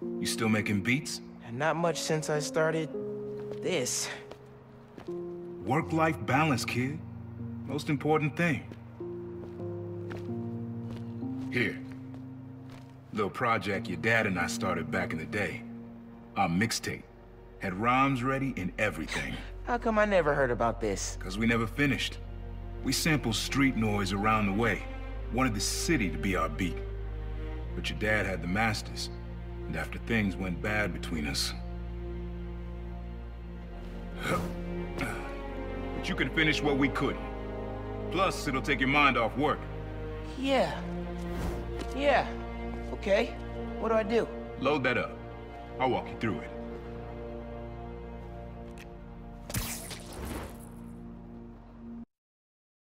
You still making beats? And not much since I started... this. Work-life balance, kid. Most important thing. Here. Little project your dad and I started back in the day. Our mixtape. Had rhymes ready and everything. How come I never heard about this? Cause we never finished. We sampled street noise around the way. Wanted the city to be our beat. But your dad had the masters. And after things went bad between us... but you can finish what we couldn't. Plus, it'll take your mind off work. Yeah. Yeah. Okay. What do I do? Load that up. I'll walk you through it.